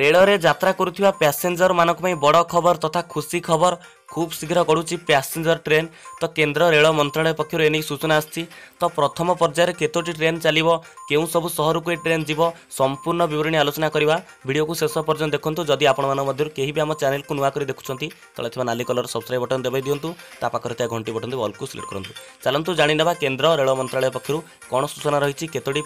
ରେଳରେ ଯାତ୍ରା କରୁଥିବା ପ୍ୟାସେଞ୍ଜରମାନଙ୍କ ପାଇଁ ବଡ଼ ଖବର ତଥା ଖୁସି ଖବର ଖୁବ୍ ଶୀଘ୍ର ଗଢ଼ୁଛି ପ୍ୟାସେଞ୍ଜର ଟ୍ରେନ୍ ତ କେନ୍ଦ୍ର ରେଳ ମନ୍ତ୍ରଣାଳୟ ପକ୍ଷରୁ ଏନେଇ ସୂଚନା ଆସିଛି ତ ପ୍ରଥମ ପର୍ଯ୍ୟାୟରେ କେତୋଟି ଟ୍ରେନ୍ ଚାଲିବ କେଉଁ ସବୁ ସହରକୁ ଏ ଟ୍ରେନ୍ ଯିବ ସମ୍ପୂର୍ଣ୍ଣ ବିବରଣୀ ଆଲୋଚନା କରିବା ଭିଡ଼ିଓକୁ ଶେଷ ପର୍ଯ୍ୟନ୍ତ ଦେଖନ୍ତୁ ଯଦି ଆପଣମାନଙ୍କ ମଧ୍ୟରୁ କେହି ବି ଆମ ଚ୍ୟାନେଲକୁ ନୂଆ କରି ଦେଖୁଛନ୍ତି ତଳେ ଥିବା ନାଲି କଲର୍ ସବସ୍କ୍ରାଇବ୍ ବଟନ୍ ଦେବାଇ ଦିଅନ୍ତୁ ତା ପାଖରେ ଥିବା ଘଣ୍ଟି ବଟନ୍ ଦେବେ ଅଲ୍କୁ ସିଲେକ୍ଟ କରନ୍ତୁ ଚାଲନ୍ତୁ ଜାଣିନେବା କେନ୍ଦ୍ର ରେଳ ମନ୍ତ୍ରଣାଳୟ ପକ୍ଷରୁ କ'ଣ ସୂଚନା ରହିଛି କେତୋଟି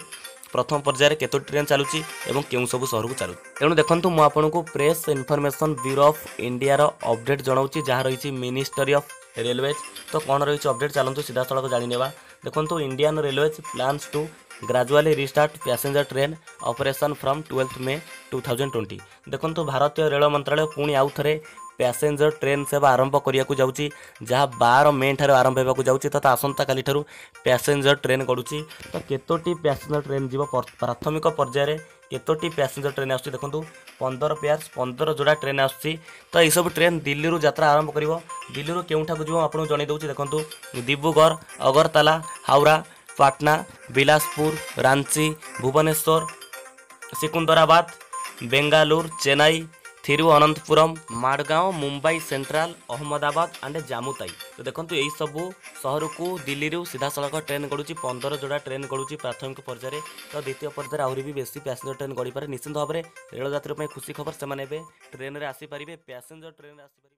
ପ୍ରଥମ ପର୍ଯ୍ୟାୟରେ କେତୋଟି ଟ୍ରେନ୍ ଚାଲୁଛି ଏବଂ କେଉଁ ସବୁ ସହରକୁ ଚାଲୁଛି ତେଣୁ ଦେଖନ୍ତୁ ମୁଁ ଆପଣଙ୍କୁ ପ୍ରେସ୍ ଇନଫର୍ମେସନ୍ ବ୍ୟୁରୋ ଅଫ୍ ଇଣ୍ଡିଆର ଅପଡେଟ୍ ଜଣାଉଛି ଯାହା ରହିଛି ମିନିଷ୍ଟ୍ରି ଅଫ୍ ରେଲୱେଜ୍ ତ କ'ଣ ରହିଛି ଅପଡେଟ୍ ଚାଲନ୍ତୁ ସିଧାସଳଖ ଜାଣିନେବା ଦେଖନ୍ତୁ Indian railways plans to gradually restart passenger train operation from twelfth May two thousand twenty ଦେଖନ୍ତୁ ଭାରତୀୟ ରେଳ ମନ୍ତ୍ରାଳୟ ପୁଣି ଆଉ ଥରେ ପ୍ୟାସେଞ୍ଜର ଟ୍ରେନ୍ ସେବା ଆରମ୍ଭ କରିବାକୁ ଯାଉଛି ଯାହା ବାର ମେ ଠାରୁ ଆରମ୍ଭ ହେବାକୁ ଯାଉଛି ତଥା ଆସନ୍ତାକାଲି ଠାରୁ ପ୍ୟାସେଞ୍ଜର ଟ୍ରେନ୍ ଗଡ଼ୁଛି ତ କେତୋଟି ପ୍ୟାସେଞ୍ଜର ଟ୍ରେନ୍ ଯିବ ପ୍ରାଥମିକ ପର୍ଯ୍ୟାୟରେ କେତୋଟି ପ୍ୟାସେଞ୍ଜର ଟ୍ରେନ୍ ଆସୁଛି ଦେଖନ୍ତୁ ପନ୍ଦର ପେୟାର୍ସ ପନ୍ଦର ଯୋଡ଼ା ଟ୍ରେନ୍ ଆସୁଛି ତ ଏହିସବୁ ଟ୍ରେନ୍ ଦିଲ୍ଲୀରୁ ଯାତ୍ରା ଆରମ୍ଭ କରିବ ଦିଲ୍ଲୀରୁ କେଉଁଠାକୁ ଯିବ ଆପଣଙ୍କୁ ଜଣାଇ ଦେଉଛି ଦେଖନ୍ତୁ ଦିବ୍ରୁଗଡ଼ ଅଗରତାଲା ହାଉରା ପାଟନା ବିଲାସପୁର ରାଞ୍ଚି ଭୁବନେଶ୍ୱର ସିକୁନ୍ଦରାବାଦ ବେଙ୍ଗାଲୁରୁ ଚେନ୍ନାଇ থিরুঅনন্তপুরম মাড়গাঁও মুম্বাই সেন্ট্রাল অহমদাবাদ আন্ড জামুতাই তো দেখুন এইসবু সহরকু দিল্লিরু সিধাসলখ ট্রেন গড়ুছি পনেরো যোড়া ট্রেন গড়ুছি প্রাথমিক পর্যায়ে তো দ্বিতীয় পর্যায়ে আহরি বি বেশি প্যাসেঞ্জর ট্রেন গড়িপারে নিশ্চিত ভাবে রেল যাত্রী খুশি খবর সে এবে ট্রেনে আসিপারে প্যাসেঞ্জর ট্রেনে আসিপারে